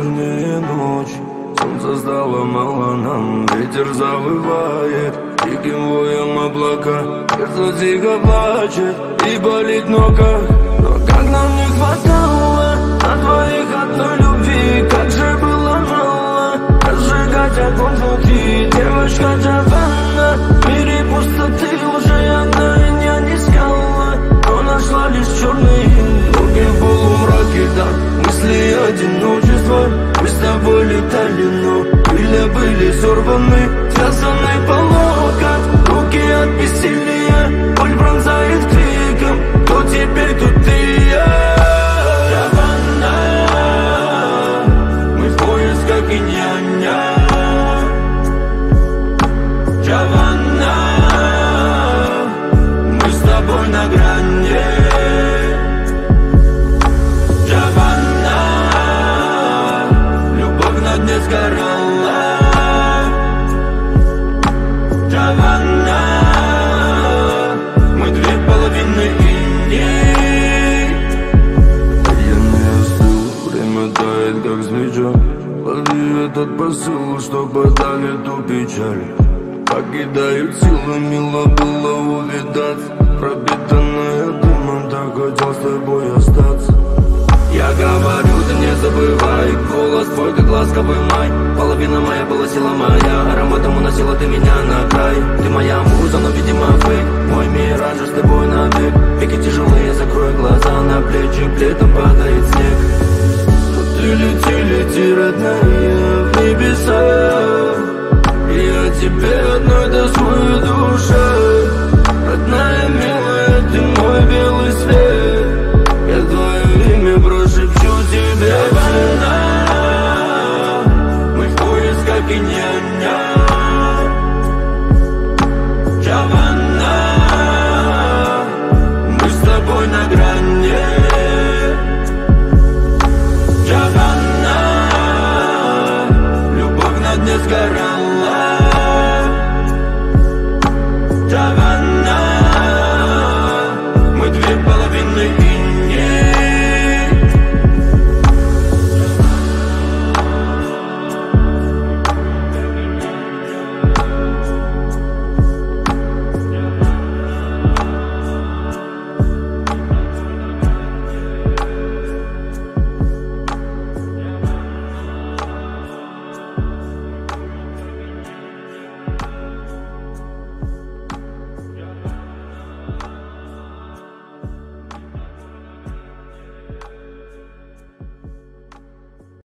чернее ночь. Солнце стало мало нам, ветер завывает. Диким воем облака, сердце тихо плачет И болит нога, но как нам не хватало На твоих одной любви, как же было мало? Разжигать огонь внутри, девочка, тебя тобой летали, но Крылья были сорваны Связаны по как свеча Лови этот посыл, что подавит эту печаль. Покидают силы, мило было увидаться Пропитанная дымом, так хотел с тобой остаться. Я говорю, ты не забывай Голос твой, как ласковый май. Половина моя была сила моя Ароматом уносила ты меня на край. Ты моя муза, но, видимо, фейк Мой мираж, с тобой навек Веки тяжелые, закрой глаза На плечи плетом ты лети, родная, в небеса Я тебе одной тоскую душа Родная, милая, ты мой белый свет. Я твое имя прошепчу тебе. Джованна Мы в поисках и не desgarrar.